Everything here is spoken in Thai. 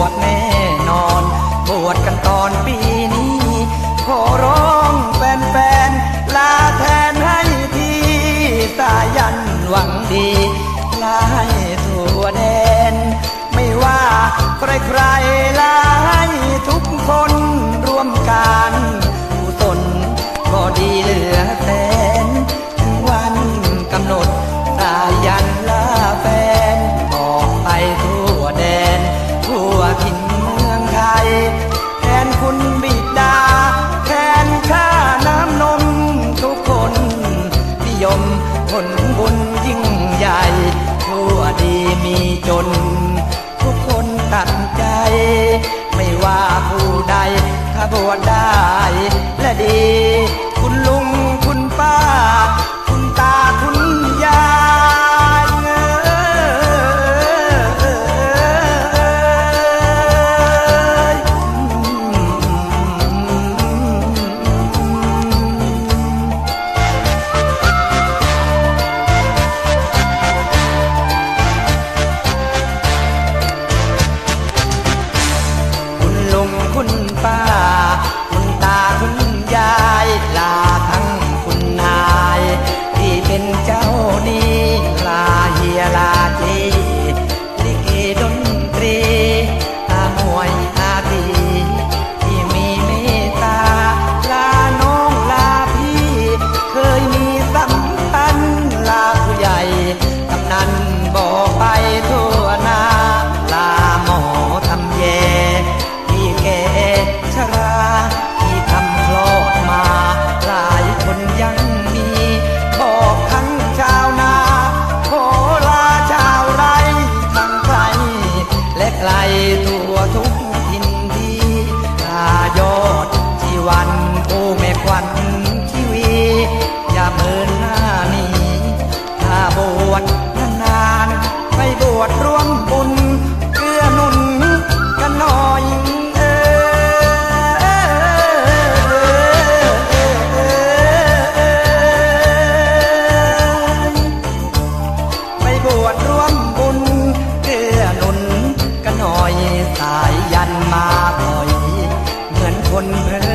วชแน่นอน บวชกันตอนปีนี้ ขอร้องแฟนๆ ลาแทนให้ที่ตายันหวังดี ลาให้ทั่วแดน ไม่ว่าใคร มผลบุญยิ่งใหญ่ทั่วดีมีจน ทุกคนตัดใจ ไม่ว่าผู้ใดขบวนได้และดี คนแพ้